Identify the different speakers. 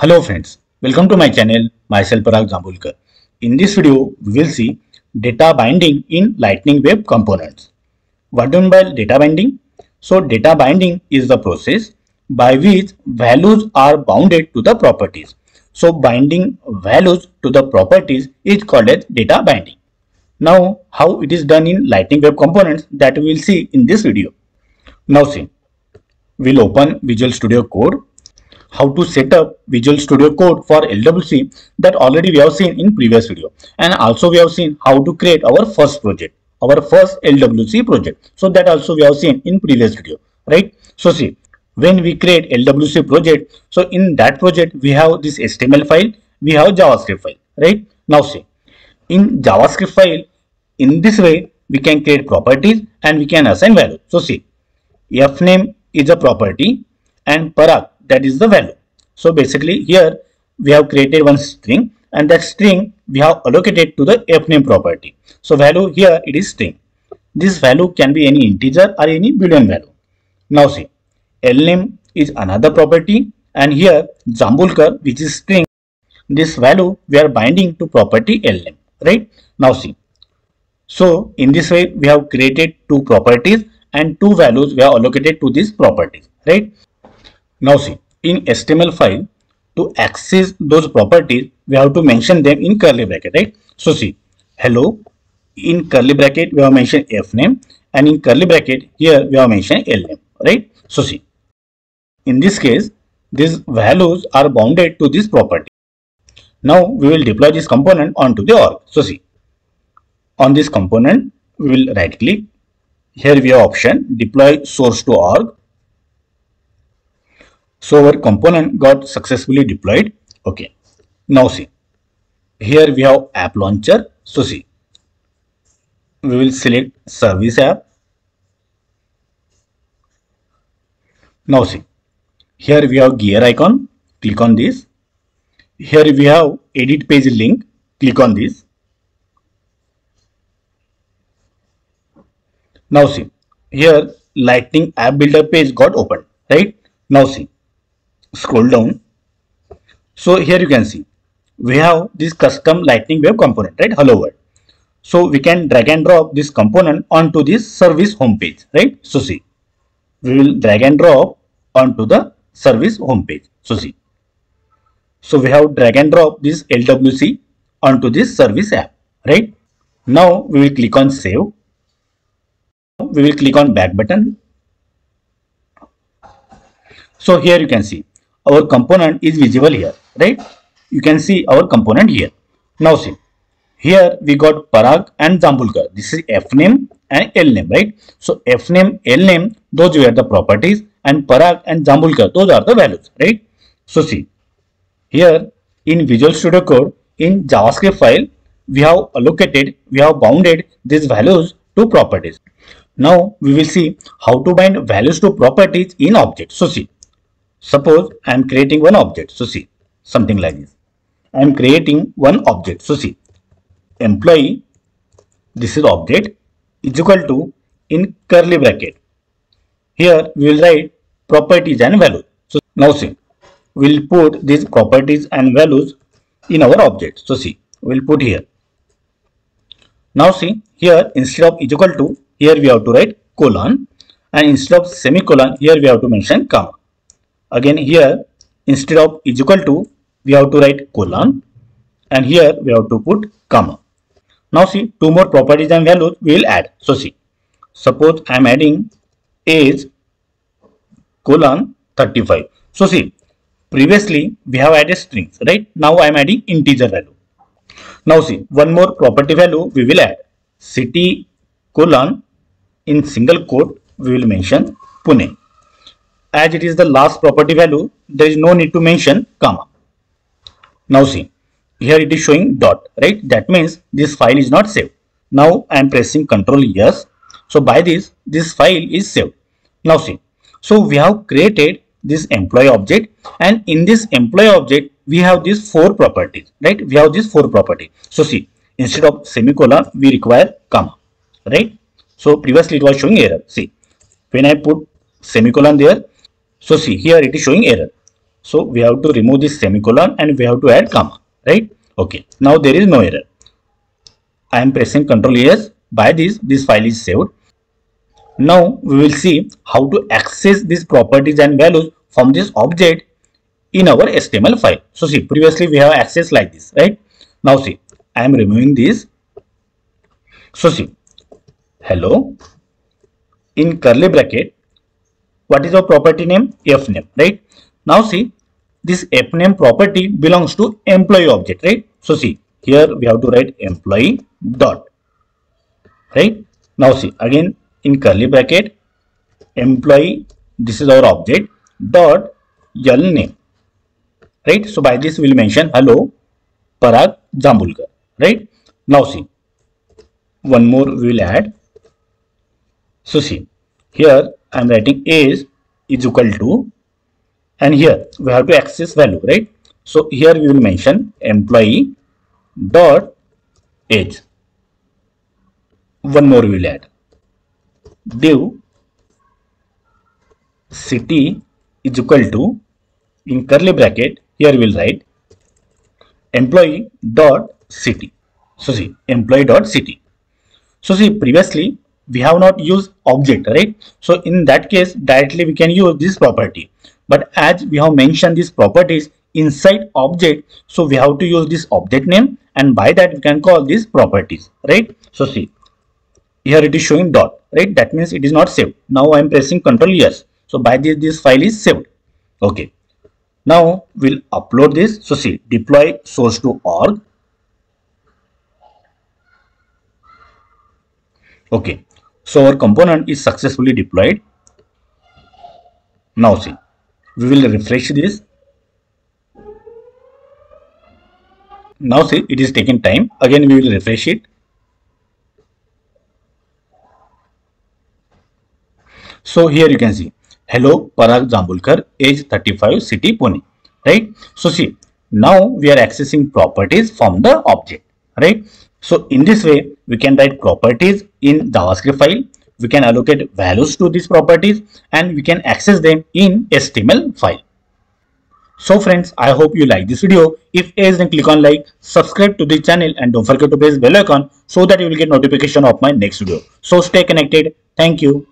Speaker 1: Hello friends, welcome to my channel, myself Parag Jambulkar. In this video, we will see data binding in Lightning Web Components. What do you mean by data binding? So data binding is the process by which values are bounded to the properties. So binding values to the properties is called as data binding. Now how it is done in Lightning Web Components that we will see in this video. Now see, we'll open Visual Studio Code how to set up Visual Studio Code for LWC that already we have seen in previous video. And also we have seen how to create our first project our first LWC project. So that also we have seen in previous video right? So see when we create LWC project so in that project we have this HTML file we have JavaScript file right? Now see in JavaScript file in this way we can create properties and we can assign value. So see f name is a property and parag that is the value. So basically here we have created one string and that string we have allocated to the fname property. So value here it is string. This value can be any integer or any boolean value. Now see lname is another property and here Jambulkar which is string this value we are binding to property lname right now see so in this way we have created two properties and two values we have allocated to these properties right now see, in HTML file, to access those properties, we have to mention them in curly bracket, right? So see, hello, in curly bracket, we have mentioned f name and in curly bracket, here we have mentioned l name, right? So see, in this case, these values are bounded to this property. Now we will deploy this component onto the org. So see, on this component, we will right click. Here we have option deploy source to org so our component got successfully deployed. Okay. Now see, here we have app launcher. So see, we will select service app. Now see, here we have gear icon. Click on this. Here we have edit page link. Click on this. Now see, here lightning app builder page got opened, right? Now see, scroll down. So here you can see. We have this custom lightning web component right? Hello world. So we can drag and drop this component onto this service homepage right? So see. We will drag and drop onto the service homepage so see. So we have drag and drop this lwc onto this service app right? Now we will click on save. We will click on back button. So here you can see our component is visible here right? You can see our component here. Now see here we got parag and jambulkar. This is f name and l name right? So f name l name those were the properties and parag and jambulkar those are the values right? So see here in visual studio code in javascript file we have allocated we have bounded these values to properties. Now we will see how to bind values to properties in objects. So see Suppose I am creating one object. So see, something like this. I am creating one object. So see, employee, this is object, is equal to in curly bracket. Here we will write properties and values. So now see, we will put these properties and values in our object. So see, we will put here. Now see, here instead of is equal to, here we have to write colon and instead of semicolon, here we have to mention comma. Again here instead of is equal to we have to write colon and here we have to put comma. Now see two more properties and values we will add. So see suppose I am adding age colon 35. So see previously we have added strings right now I am adding integer value. Now see one more property value we will add city colon in single quote we will mention Pune as it is the last property value, there is no need to mention comma. Now see, here it is showing dot, right? That means this file is not saved. Now I am pressing Control S. So by this, this file is saved. Now see, so we have created this employee object and in this employee object, we have these four properties, right? We have these four properties. So see, instead of semicolon, we require comma, right? So previously it was showing error. See, when I put semicolon there, so see here it is showing error. So we have to remove this semicolon and we have to add comma, right? Okay. Now there is no error. I am pressing Ctrl S. By this, this file is saved. Now we will see how to access these properties and values from this object in our HTML file. So see, previously we have access like this, right? Now see, I am removing this. So see, hello in curly bracket, what is our property name? F name, right? Now see, this F name property belongs to employee object, right? So see, here we have to write employee dot, right? Now see, again in curly bracket, employee, this is our object, dot L name, right? So by this we will mention hello Parag Jambulkar, right? Now see, one more we will add. So see, here I am writing age is equal to and here we have to access value, right? So here we will mention employee dot age. One more we will add div city is equal to in curly bracket here we will write employee dot city so see employee dot city so see previously we have not used object right? So in that case directly we can use this property. But as we have mentioned these properties inside object so we have to use this object name and by that we can call these properties right? So see here it is showing dot right? That means it is not saved. Now i am pressing ctrl S. So by this this file is saved. Okay. Now we'll upload this. So see deploy source to org. Okay so our component is successfully deployed. Now see we will refresh this. Now see it is taking time. Again we will refresh it. So here you can see, hello Parag Jambulkar, age 35, city Pune, right? So see, now we are accessing properties from the object, right? So in this way, we can write properties in JavaScript file. We can allocate values to these properties and we can access them in HTML file. So friends, I hope you like this video. If yes, then click on like, subscribe to the channel and don't forget to press bell icon so that you will get notification of my next video. So stay connected. Thank you.